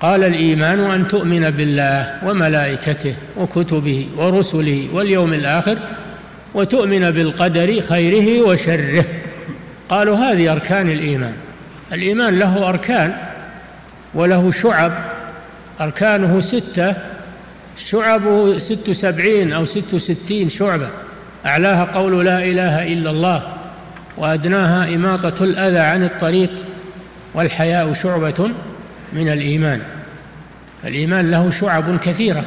قال الإيمان أن تؤمن بالله وملائكته وكتبه ورسله واليوم الآخر وتؤمن بالقدر خيره وشره. قالوا هذه أركان الإيمان. الإيمان له أركان وله شعب. أركانه ستة. شعبه ست سبعين أو ست ستين شعبة. أعلاها قول لا إله إلا الله وأدناها إماطة الأذى عن الطريق. والحياء شعبة. من الإيمان. الإيمان له شعب كثيرة.